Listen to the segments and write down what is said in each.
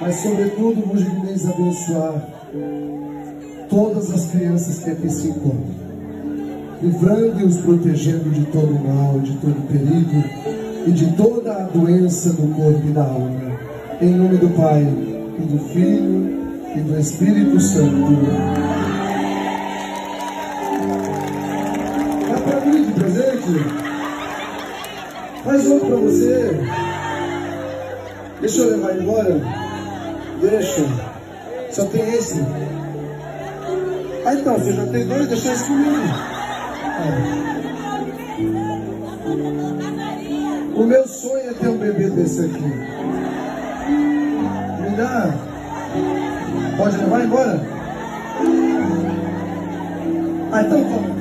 Mas, sobretudo, vos abençoar todas as crianças que aqui se encontram, livrando e os protegendo de todo mal, de todo perigo e de toda a doença do corpo e da alma. Em nome do Pai, e do Filho e do Espírito Santo. Dá para mim de presente? Faz outro para você. Deixa eu levar embora. Deixa. Só tem esse. Ah, então, você já tem dois, deixa esse comigo. É. O meu sonho é ter um bebê desse aqui. Me dá. Pode levar embora? Ah, então toma.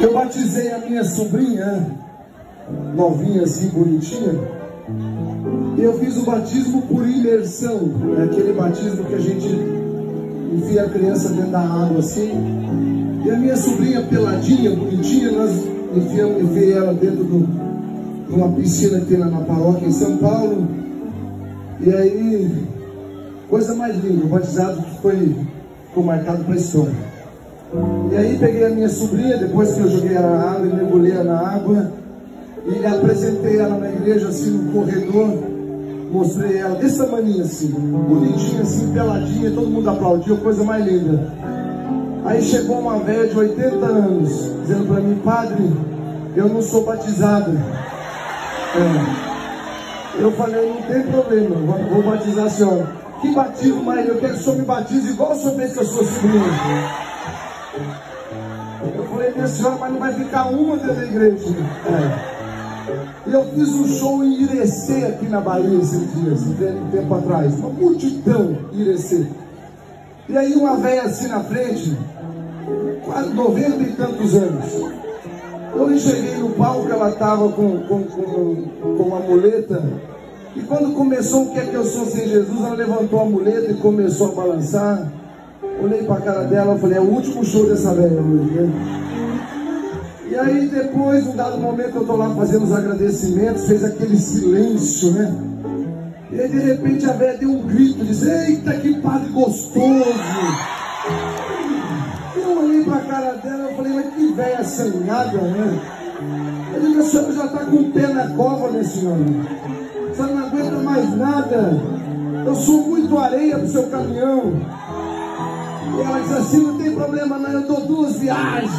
Eu batizei a minha sobrinha, novinha assim, bonitinha. E eu fiz o batismo por imersão. É aquele batismo que a gente enfia a criança dentro da água assim. E a minha sobrinha peladinha, bonitinha, nós enfiamos, enfiei ela dentro de uma piscina que tem lá na paróquia em São Paulo. E aí, coisa mais linda, o batizado foi, foi marcado para a história. E aí peguei a minha sobrinha, depois que eu joguei ela na água, mergulhei ela na água, e apresentei ela na igreja, assim, no corredor, mostrei ela desse tamanho assim, bonitinha assim, peladinha, todo mundo aplaudiu, coisa mais linda. Aí chegou uma velha de 80 anos, dizendo para mim, padre, eu não sou batizado. É. Eu falei, não tem problema, vou, batizar a senhora. Que batismo mais eu quero que o senhor me batize igual o senhor fez com a sua sobrinha. Senhora, mas não vai ficar uma dentro da igreja. É. E eu fiz um show em Irecê aqui na Bahia esses dias, um tempo atrás. Uma multidão Irecê. E aí uma velha assim na frente, quase 90 e tantos anos. Eu cheguei no palco, ela estava com, com, com, com uma muleta. E quando começou o que é que eu sou sem Jesus, ela levantou a muleta e começou a balançar. Olhei para a cara dela e falei, é o último show dessa velha hoje, né? E aí depois, um dado momento, eu estou lá fazendo os agradecimentos, fez aquele silêncio, né? E aí de repente a velha deu um grito, disse, eita que padre gostoso! Eu olhei para a cara dela e falei, mas que velha sanhada, né? Eu disse, a senhora já está com o pé na cova, minha senhora. A senhora não aguenta mais nada. Eu sou muito areia pro seu caminhão. E ela diz assim, não tem problema não, eu dou duas viagens.